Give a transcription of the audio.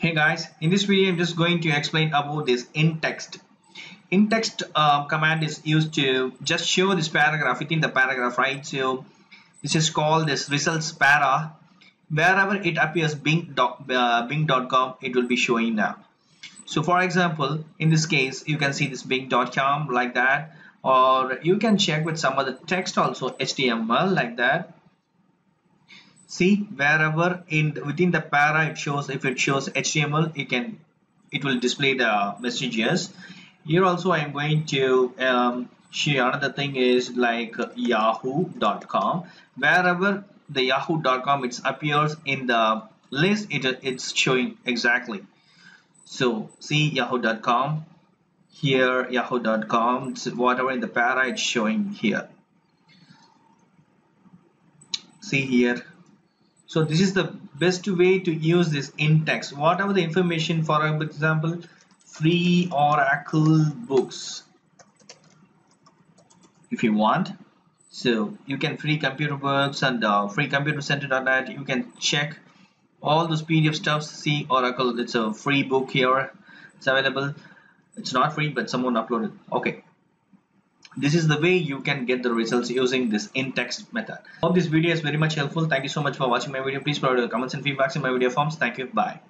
Hey guys, in this video I'm just going to explain about this in text. In text uh, command is used to just show this paragraph within the paragraph, right? So this is called this results para. Wherever it appears bing.com, uh, bing.com, it will be showing now. So for example, in this case, you can see this bing.com like that, or you can check with some other text also HTML like that see wherever in within the para it shows if it shows HTML it can it will display the messages. Here also I am going to um, show another thing is like yahoo.com wherever the yahoo.com it appears in the list it, it's showing exactly. So see yahoo.com here yahoo.com whatever in the para it's showing here. See here so this is the best way to use this in text. Whatever the information for example free oracle books? If you want. So you can free computer books and uh, free computer center.net you can check all those pdf stuff see oracle it's a free book here. It's available. It's not free but someone uploaded. Okay this is the way you can get the results using this in-text method. Hope this video is very much helpful. Thank you so much for watching my video. Please provide your comments and feedbacks in my video forms. Thank you. Bye.